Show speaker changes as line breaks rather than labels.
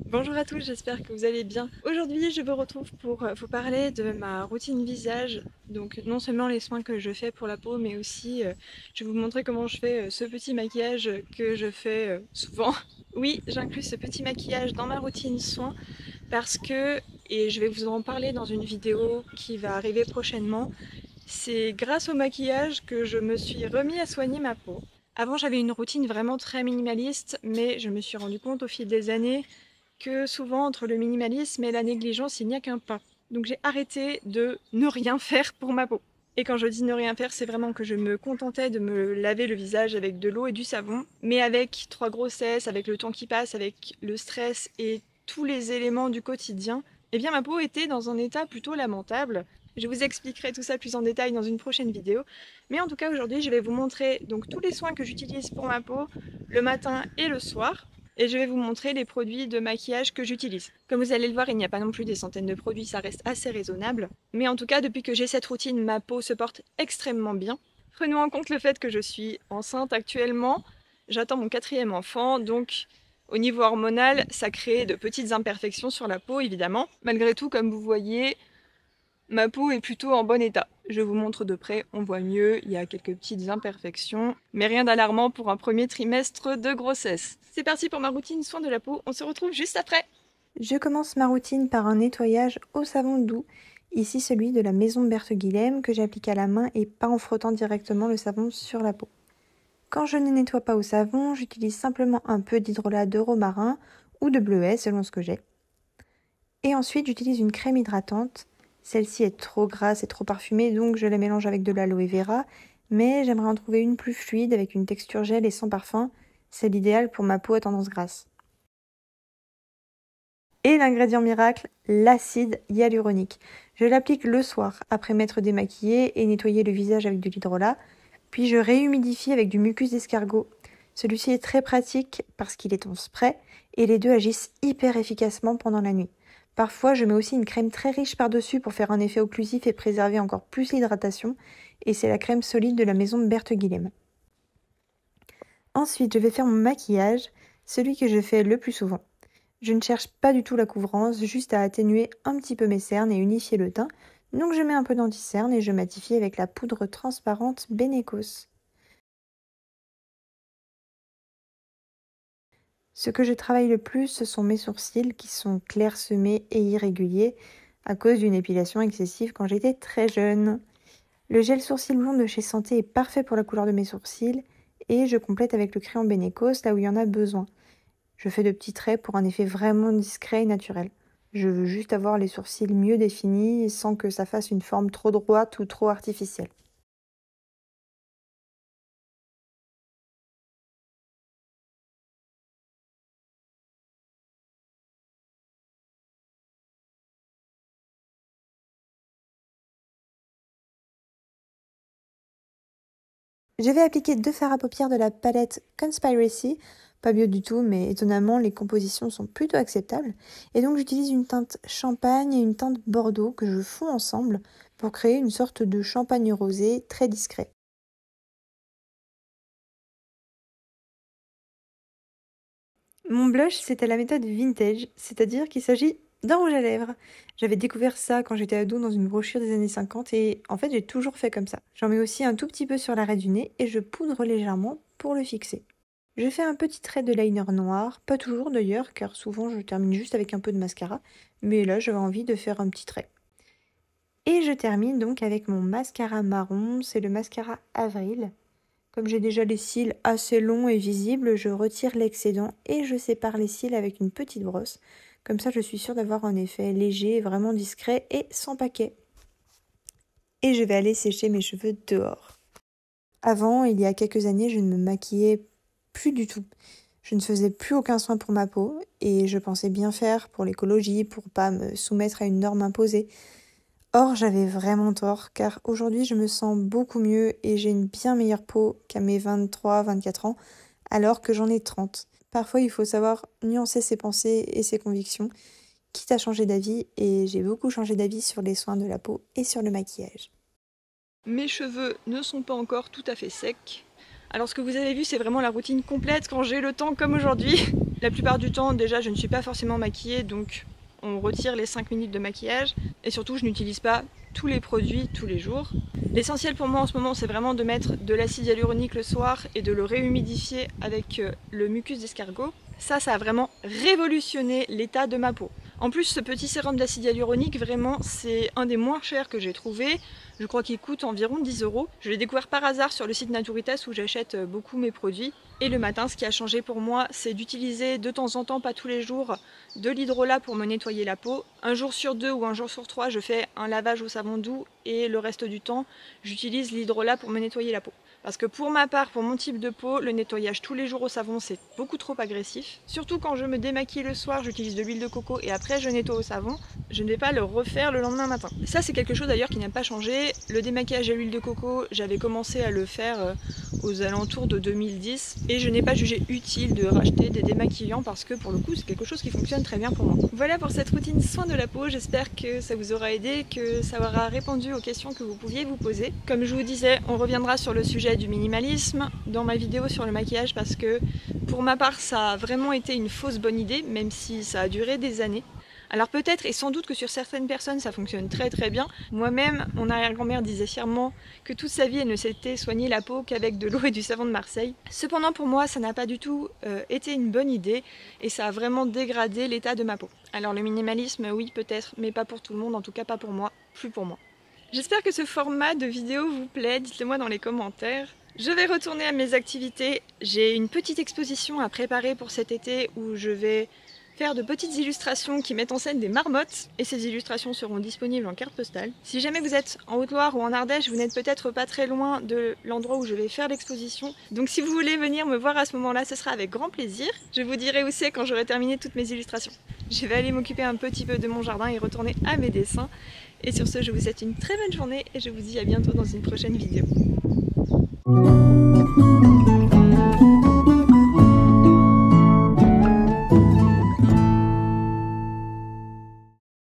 Bonjour à tous, j'espère que vous allez bien. Aujourd'hui, je vous retrouve pour euh, vous parler de ma routine visage. Donc non seulement les soins que je fais pour la peau, mais aussi euh, je vais vous montrer comment je fais euh, ce petit maquillage que je fais souvent. Oui, j'inclus ce petit maquillage dans ma routine soins parce que, et je vais vous en parler dans une vidéo qui va arriver prochainement, c'est grâce au maquillage que je me suis remis à soigner ma peau. Avant j'avais une routine vraiment très minimaliste, mais je me suis rendu compte au fil des années souvent entre le minimalisme et la négligence, il n'y a qu'un pas. Donc j'ai arrêté de ne rien faire pour ma peau. Et quand je dis ne rien faire, c'est vraiment que je me contentais de me laver le visage avec de l'eau et du savon, mais avec trois grossesses, avec le temps qui passe, avec le stress et tous les éléments du quotidien, eh bien ma peau était dans un état plutôt lamentable. Je vous expliquerai tout ça plus en détail dans une prochaine vidéo. Mais en tout cas aujourd'hui je vais vous montrer donc tous les soins que j'utilise pour ma peau le matin et le soir et je vais vous montrer les produits de maquillage que j'utilise. Comme vous allez le voir, il n'y a pas non plus des centaines de produits, ça reste assez raisonnable. Mais en tout cas, depuis que j'ai cette routine, ma peau se porte extrêmement bien. Prenons en compte le fait que je suis enceinte actuellement, j'attends mon quatrième enfant, donc au niveau hormonal, ça crée de petites imperfections sur la peau évidemment. Malgré tout, comme vous voyez, ma peau est plutôt en bon état. Je vous montre de près, on voit mieux, il y a quelques petites imperfections, mais rien d'alarmant pour un premier trimestre de grossesse. C'est parti pour ma routine soin de la peau, on se retrouve juste après
Je commence ma routine par un nettoyage au savon doux, ici celui de la maison Berthe Guilhem que j'applique à la main et pas en frottant directement le savon sur la peau. Quand je ne nettoie pas au savon, j'utilise simplement un peu d'hydrolat de romarin ou de bleuet selon ce que j'ai. Et ensuite j'utilise une crème hydratante celle-ci est trop grasse et trop parfumée, donc je la mélange avec de l'aloe vera, mais j'aimerais en trouver une plus fluide avec une texture gel et sans parfum. C'est l'idéal pour ma peau à tendance grasse. Et l'ingrédient miracle, l'acide hyaluronique. Je l'applique le soir après m'être démaquillée et nettoyer le visage avec de l'hydrolat, puis je réhumidifie avec du mucus d'escargot. Celui-ci est très pratique parce qu'il est en spray et les deux agissent hyper efficacement pendant la nuit. Parfois, je mets aussi une crème très riche par-dessus pour faire un effet occlusif et préserver encore plus l'hydratation, et c'est la crème solide de la maison Berthe Guilhem. Ensuite, je vais faire mon maquillage, celui que je fais le plus souvent. Je ne cherche pas du tout la couvrance, juste à atténuer un petit peu mes cernes et unifier le teint, donc je mets un peu d'anti-cerne et je matifie avec la poudre transparente Benecos. Ce que je travaille le plus, ce sont mes sourcils qui sont clairsemés et irréguliers à cause d'une épilation excessive quand j'étais très jeune. Le gel sourcil blond de chez Santé est parfait pour la couleur de mes sourcils et je complète avec le crayon Benecos là où il y en a besoin. Je fais de petits traits pour un effet vraiment discret et naturel. Je veux juste avoir les sourcils mieux définis sans que ça fasse une forme trop droite ou trop artificielle. Je vais appliquer deux fards à paupières de la palette Conspiracy. Pas bio du tout, mais étonnamment, les compositions sont plutôt acceptables. Et donc, j'utilise une teinte champagne et une teinte bordeaux que je fonds ensemble pour créer une sorte de champagne rosé très discret. Mon blush, c'est à la méthode vintage, c'est-à-dire qu'il s'agit d'un rouge à lèvres. J'avais découvert ça quand j'étais ado dans une brochure des années 50 et en fait j'ai toujours fait comme ça. J'en mets aussi un tout petit peu sur l'arrêt du nez et je poudre légèrement pour le fixer. Je fais un petit trait de liner noir, pas toujours d'ailleurs car souvent je termine juste avec un peu de mascara, mais là j'avais envie de faire un petit trait. Et je termine donc avec mon mascara marron, c'est le mascara Avril. Comme j'ai déjà les cils assez longs et visibles, je retire l'excédent et je sépare les cils avec une petite brosse. Comme ça, je suis sûre d'avoir un effet léger, vraiment discret et sans paquet. Et je vais aller sécher mes cheveux dehors. Avant, il y a quelques années, je ne me maquillais plus du tout. Je ne faisais plus aucun soin pour ma peau et je pensais bien faire pour l'écologie, pour pas me soumettre à une norme imposée. Or, j'avais vraiment tort car aujourd'hui, je me sens beaucoup mieux et j'ai une bien meilleure peau qu'à mes 23-24 ans alors que j'en ai 30. Parfois, il faut savoir nuancer ses pensées et ses convictions, quitte à changer d'avis, et j'ai beaucoup changé d'avis sur les soins de la peau et sur le maquillage.
Mes cheveux ne sont pas encore tout à fait secs. Alors ce que vous avez vu, c'est vraiment la routine complète quand j'ai le temps comme aujourd'hui. La plupart du temps, déjà, je ne suis pas forcément maquillée, donc on retire les 5 minutes de maquillage. Et surtout, je n'utilise pas tous les produits tous les jours. L'essentiel pour moi en ce moment, c'est vraiment de mettre de l'acide hyaluronique le soir et de le réhumidifier avec euh, le mucus d'escargot. Ça, ça a vraiment révolutionné l'état de ma peau. En plus, ce petit sérum d'acide hyaluronique, vraiment, c'est un des moins chers que j'ai trouvé. Je crois qu'il coûte environ 10 euros. Je l'ai découvert par hasard sur le site Naturitas où j'achète euh, beaucoup mes produits. Et le matin, ce qui a changé pour moi, c'est d'utiliser de temps en temps, pas tous les jours, de l'hydrolat pour me nettoyer la peau. Un jour sur deux ou un jour sur trois, je fais un lavage au savon doux et le reste du temps, j'utilise l'hydrolat pour me nettoyer la peau. Parce que pour ma part, pour mon type de peau, le nettoyage tous les jours au savon, c'est beaucoup trop agressif. Surtout quand je me démaquille le soir, j'utilise de l'huile de coco et après je nettoie au savon. Je ne vais pas le refaire le lendemain matin. Ça, c'est quelque chose d'ailleurs qui n'a pas changé. Le démaquillage à l'huile de coco, j'avais commencé à le faire euh, aux alentours de 2010 et je n'ai pas jugé utile de racheter des démaquillants parce que pour le coup, c'est quelque chose qui fonctionne très bien pour moi. Voilà pour cette routine soin de la peau. J'espère que ça vous aura aidé, que ça aura répondu aux questions que vous pouviez vous poser. Comme je vous disais, on reviendra sur le sujet du minimalisme dans ma vidéo sur le maquillage parce que pour ma part ça a vraiment été une fausse bonne idée même si ça a duré des années. Alors peut-être et sans doute que sur certaines personnes ça fonctionne très très bien. Moi-même, mon arrière-grand-mère disait fièrement que toute sa vie elle ne s'était soignée la peau qu'avec de l'eau et du savon de Marseille. Cependant pour moi ça n'a pas du tout euh, été une bonne idée et ça a vraiment dégradé l'état de ma peau. Alors le minimalisme oui peut-être mais pas pour tout le monde, en tout cas pas pour moi, plus pour moi. J'espère que ce format de vidéo vous plaît, dites-le moi dans les commentaires. Je vais retourner à mes activités. J'ai une petite exposition à préparer pour cet été où je vais faire de petites illustrations qui mettent en scène des marmottes et ces illustrations seront disponibles en carte postale. Si jamais vous êtes en Haute-Loire ou en Ardèche, vous n'êtes peut-être pas très loin de l'endroit où je vais faire l'exposition. Donc si vous voulez venir me voir à ce moment-là, ce sera avec grand plaisir. Je vous dirai où c'est quand j'aurai terminé toutes mes illustrations. Je vais aller m'occuper un petit peu de mon jardin et retourner à mes dessins. Et sur ce, je vous souhaite une très bonne journée et je vous dis à bientôt dans une prochaine vidéo.